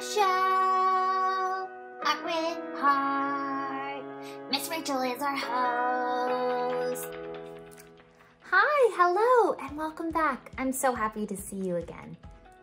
show. With Heart. Miss Rachel is our host. Hi, hello, and welcome back. I'm so happy to see you again.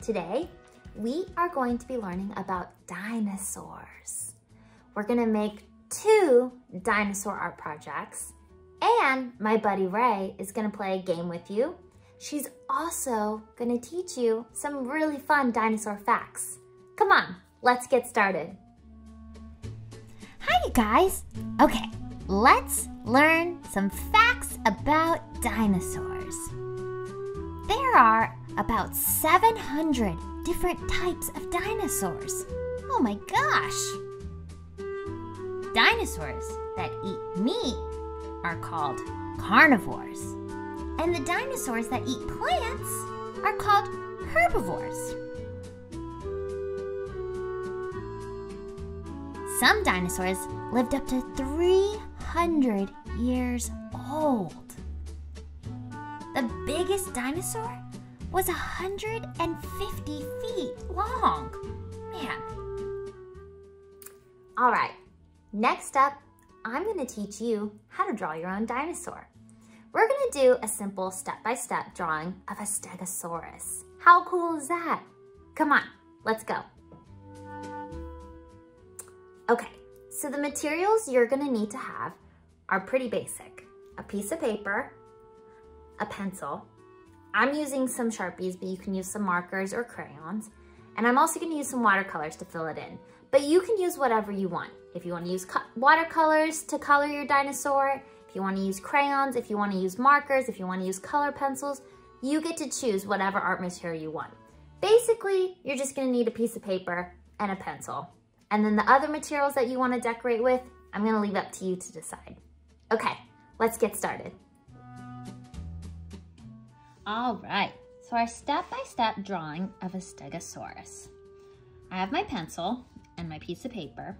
Today, we are going to be learning about dinosaurs. We're gonna make two dinosaur art projects, and my buddy Ray is gonna play a game with you. She's also gonna teach you some really fun dinosaur facts. Come on, let's get started. Hi, you guys. Okay, let's learn some facts about dinosaurs. There are about 700 different types of dinosaurs. Oh my gosh! Dinosaurs that eat meat are called carnivores. And the dinosaurs that eat plants are called herbivores. Some dinosaurs lived up to 300 years old. The biggest dinosaur was 150 feet long. Man. All right, next up, I'm gonna teach you how to draw your own dinosaur. We're gonna do a simple step-by-step -step drawing of a stegosaurus. How cool is that? Come on, let's go. Okay, so the materials you're gonna need to have are pretty basic. A piece of paper, a pencil. I'm using some Sharpies, but you can use some markers or crayons. And I'm also gonna use some watercolors to fill it in. But you can use whatever you want. If you wanna use watercolors to color your dinosaur, if you wanna use crayons, if you wanna use markers, if you wanna use color pencils, you get to choose whatever art material you want. Basically, you're just gonna need a piece of paper and a pencil. And then the other materials that you wanna decorate with, I'm gonna leave up to you to decide. Okay, let's get started. All right, so our step-by-step -step drawing of a stegosaurus. I have my pencil and my piece of paper.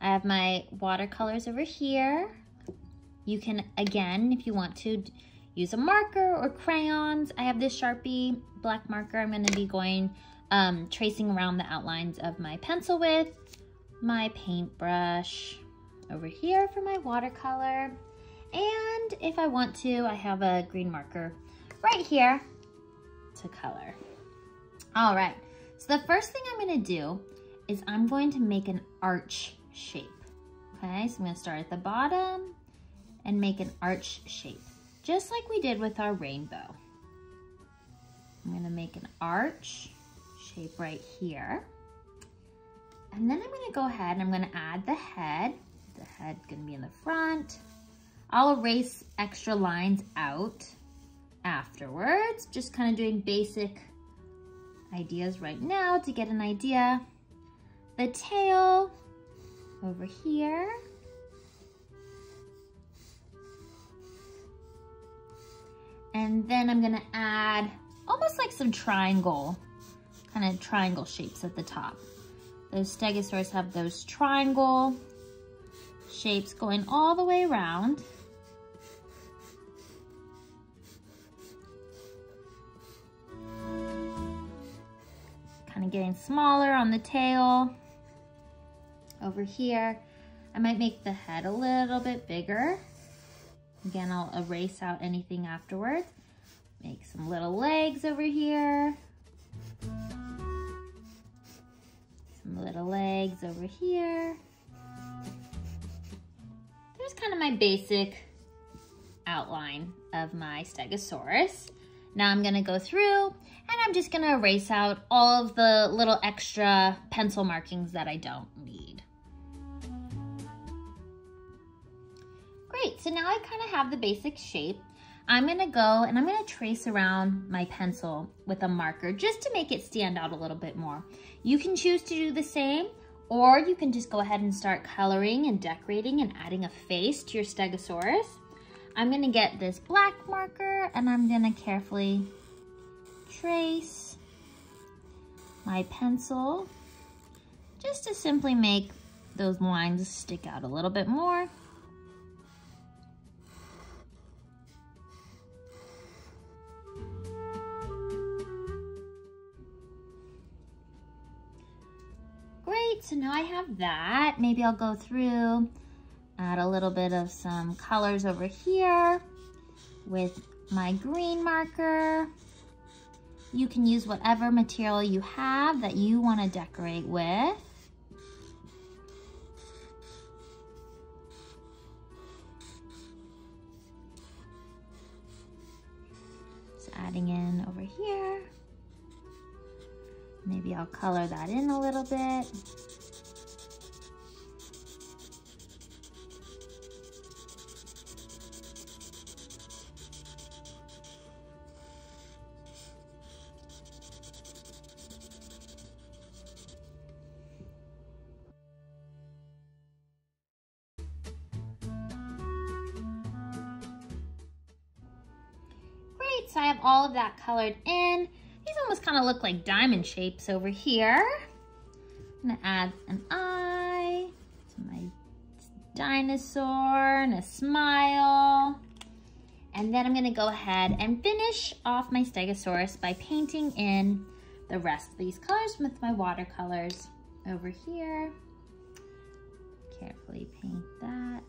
I have my watercolors over here. You can, again, if you want to, use a marker or crayons. I have this Sharpie black marker I'm gonna be going, um, tracing around the outlines of my pencil with my paintbrush over here for my watercolor. And if I want to, I have a green marker right here to color. All right, so the first thing I'm gonna do is I'm going to make an arch shape. Okay, so I'm gonna start at the bottom and make an arch shape, just like we did with our rainbow. I'm gonna make an arch shape right here. And then I'm gonna go ahead and I'm gonna add the head. The head gonna be in the front. I'll erase extra lines out afterwards. Just kind of doing basic ideas right now to get an idea. The tail over here. And then I'm gonna add almost like some triangle, kind of triangle shapes at the top. Those stegosaurs have those triangle shapes going all the way around. Kind of getting smaller on the tail. Over here, I might make the head a little bit bigger. Again, I'll erase out anything afterwards. Make some little legs over here. Little legs over here. There's kind of my basic outline of my Stegosaurus. Now I'm gonna go through and I'm just gonna erase out all of the little extra pencil markings that I don't need. Great, so now I kind of have the basic shape. I'm gonna go and I'm gonna trace around my pencil with a marker just to make it stand out a little bit more. You can choose to do the same or you can just go ahead and start coloring and decorating and adding a face to your Stegosaurus. I'm gonna get this black marker and I'm gonna carefully trace my pencil just to simply make those lines stick out a little bit more. So now I have that. Maybe I'll go through, add a little bit of some colors over here with my green marker. You can use whatever material you have that you want to decorate with. Just adding in over here. Maybe I'll color that in a little bit. Great, so I have all of that colored in. Almost kind of look like diamond shapes over here. I'm gonna add an eye to my dinosaur and a smile. And then I'm gonna go ahead and finish off my Stegosaurus by painting in the rest of these colors with my watercolors over here. Carefully paint that.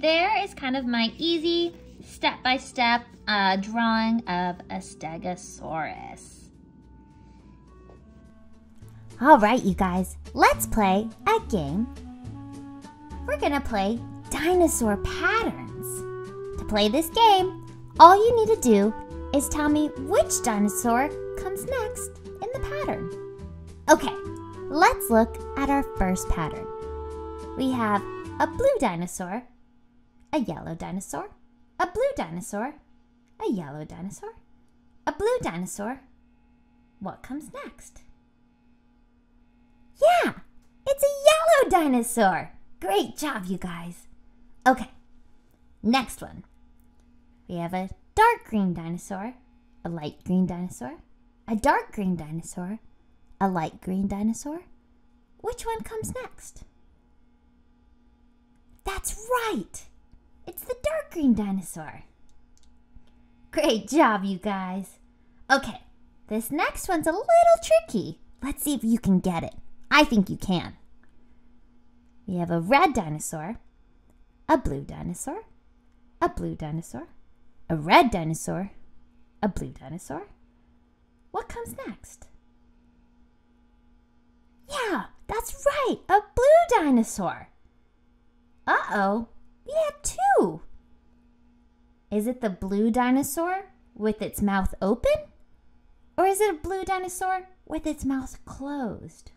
There is kind of my easy step-by-step -step, uh, drawing of a Stegosaurus. All right, you guys, let's play a game. We're gonna play dinosaur patterns. To play this game, all you need to do is tell me which dinosaur comes next in the pattern. Okay, let's look at our first pattern. We have a blue dinosaur, a yellow dinosaur, a blue dinosaur, a yellow dinosaur, a blue dinosaur. What comes next? Yeah, it's a yellow dinosaur. Great job, you guys. Okay, next one. We have a dark green dinosaur, a light green dinosaur, a dark green dinosaur, a light green dinosaur. Which one comes next? That's right! It's the dark green dinosaur. Great job, you guys. Okay, this next one's a little tricky. Let's see if you can get it. I think you can. We have a red dinosaur, a blue dinosaur, a blue dinosaur, a red dinosaur, a blue dinosaur. What comes next? Yeah, that's right, a blue dinosaur. Uh-oh, we have two. Is it the blue dinosaur with its mouth open? Or is it a blue dinosaur with its mouth closed?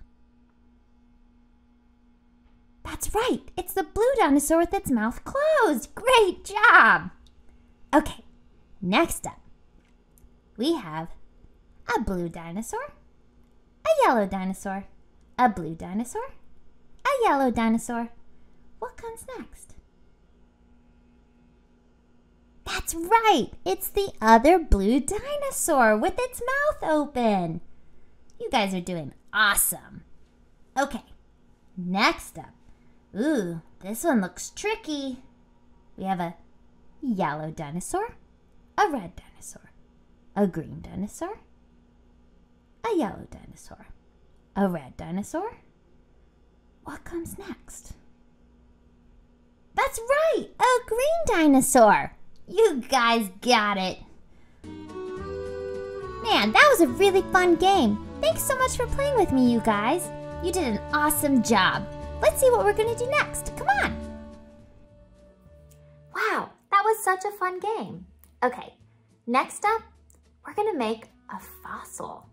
That's right, it's the blue dinosaur with its mouth closed. Great job. Okay, next up, we have a blue dinosaur, a yellow dinosaur, a blue dinosaur, a yellow dinosaur, what comes next? That's right! It's the other blue dinosaur with its mouth open. You guys are doing awesome. Okay, next up. Ooh, this one looks tricky. We have a yellow dinosaur, a red dinosaur, a green dinosaur, a yellow dinosaur, a red dinosaur. What comes next? That's right, a green dinosaur. You guys got it. Man, that was a really fun game. Thanks so much for playing with me, you guys. You did an awesome job. Let's see what we're gonna do next. Come on. Wow, that was such a fun game. Okay, next up, we're gonna make a fossil.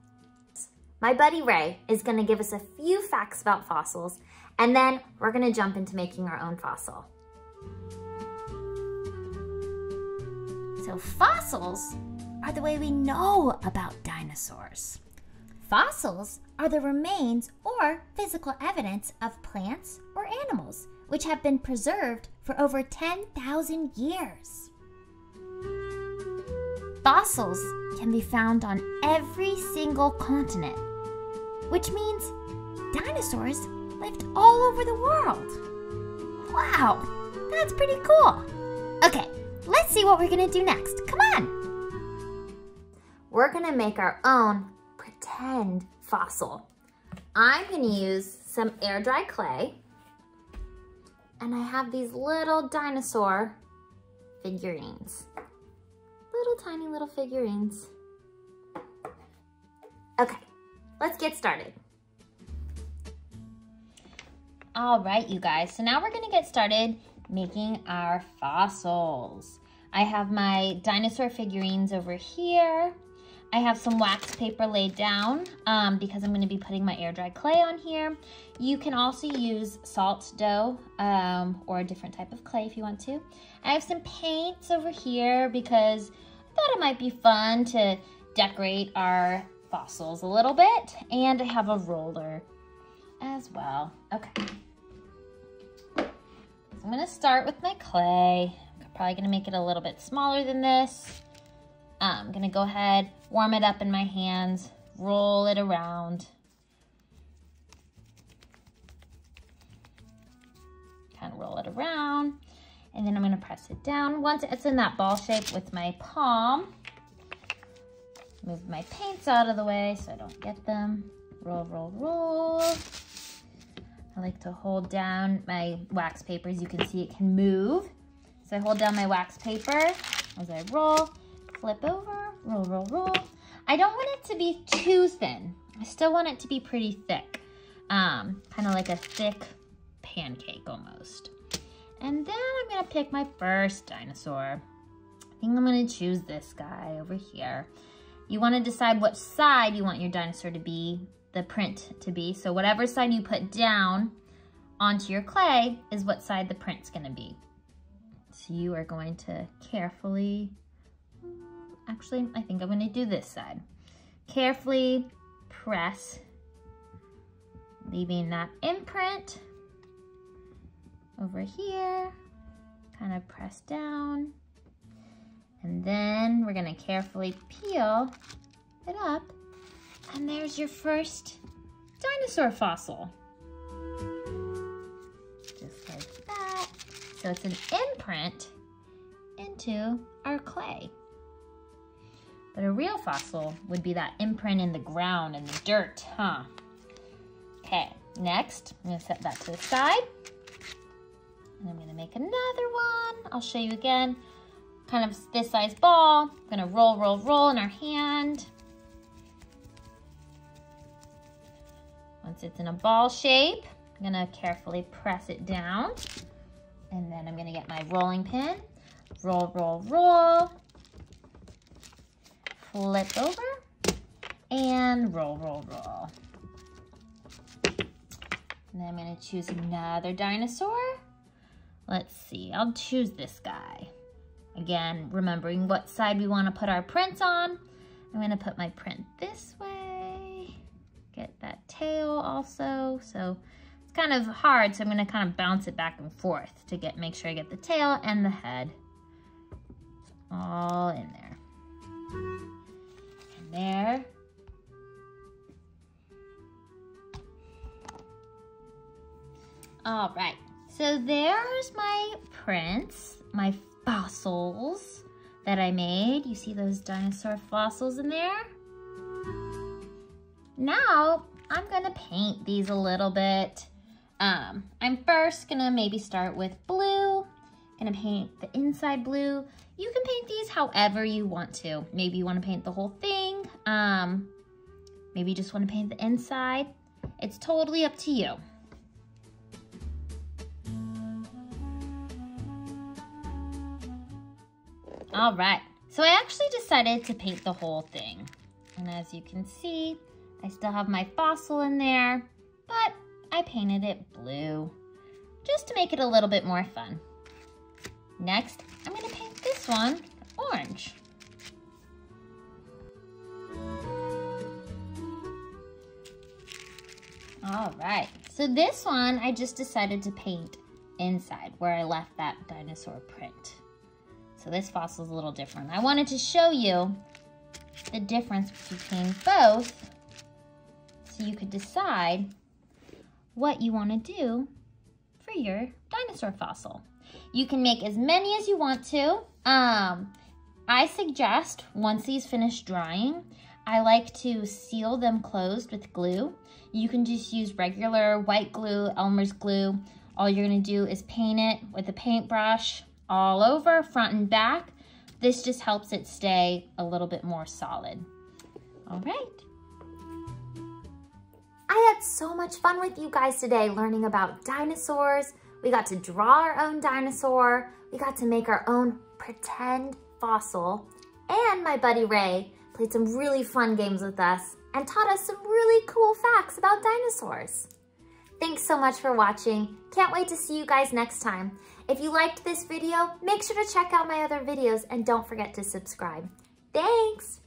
My buddy Ray is gonna give us a few facts about fossils, and then we're gonna jump into making our own fossil. So fossils are the way we know about dinosaurs. Fossils are the remains or physical evidence of plants or animals which have been preserved for over 10,000 years. Fossils can be found on every single continent, which means dinosaurs lived all over the world. Wow, that's pretty cool. Okay, let's see what we're gonna do next. Come on. We're gonna make our own pretend fossil. I'm gonna use some air dry clay and I have these little dinosaur figurines. Little tiny little figurines. Okay, let's get started. All right, you guys, so now we're gonna get started making our fossils. I have my dinosaur figurines over here. I have some wax paper laid down um, because I'm gonna be putting my air dry clay on here. You can also use salt dough um, or a different type of clay if you want to. I have some paints over here because I thought it might be fun to decorate our fossils a little bit. And I have a roller as well. Okay. I'm gonna start with my clay. I'm probably gonna make it a little bit smaller than this. Uh, I'm gonna go ahead, warm it up in my hands, roll it around. Kind of roll it around. And then I'm gonna press it down. Once it's in that ball shape with my palm, move my paints out of the way so I don't get them. Roll, roll, roll. Like to hold down my wax paper. As you can see, it can move. So I hold down my wax paper as I roll flip over, roll, roll, roll. I don't want it to be too thin. I still want it to be pretty thick, um, kind of like a thick pancake almost. And then I'm gonna pick my first dinosaur. I think I'm gonna choose this guy over here. You wanna decide what side you want your dinosaur to be, the print to be. So whatever side you put down onto your clay is what side the print's gonna be. So you are going to carefully Actually, I think I'm gonna do this side. Carefully press, leaving that imprint over here, kind of press down. And then we're gonna carefully peel it up. And there's your first dinosaur fossil. Just like that. So it's an imprint into our clay. But a real fossil would be that imprint in the ground and the dirt, huh? Okay, next, I'm gonna set that to the side. And I'm gonna make another one. I'll show you again. Kind of this size ball. I'm gonna roll, roll, roll in our hand. Once it's in a ball shape, I'm gonna carefully press it down. And then I'm gonna get my rolling pin. Roll, roll, roll flip over, and roll, roll, roll. And then I'm gonna choose another dinosaur. Let's see, I'll choose this guy. Again, remembering what side we wanna put our prints on. I'm gonna put my print this way, get that tail also. So it's kind of hard, so I'm gonna kind of bounce it back and forth to get make sure I get the tail and the head all in there And there. All right, so there's my prints, my fossils that I made. You see those dinosaur fossils in there? Now, I'm gonna paint these a little bit. Um, I'm first gonna maybe start with blue. Gonna paint the inside blue. You can paint these however you want to. Maybe you wanna paint the whole thing. Um, maybe you just wanna paint the inside. It's totally up to you. All right, so I actually decided to paint the whole thing. And as you can see, I still have my fossil in there, but I painted it blue just to make it a little bit more fun. Next, I'm gonna paint this one orange. All right, so this one I just decided to paint inside where I left that dinosaur print. So So this fossil is a little different. I wanted to show you the difference between both so you could decide what you want to do for your dinosaur fossil. You can make as many as you want to. Um, I suggest once these finish drying, I like to seal them closed with glue. You can just use regular white glue, Elmer's glue. All you're gonna do is paint it with a paintbrush all over, front and back. This just helps it stay a little bit more solid. All right. I had so much fun with you guys today learning about dinosaurs. We got to draw our own dinosaur. We got to make our own pretend fossil. And my buddy Ray played some really fun games with us and taught us some really cool facts about dinosaurs. Thanks so much for watching. Can't wait to see you guys next time. If you liked this video, make sure to check out my other videos and don't forget to subscribe. Thanks!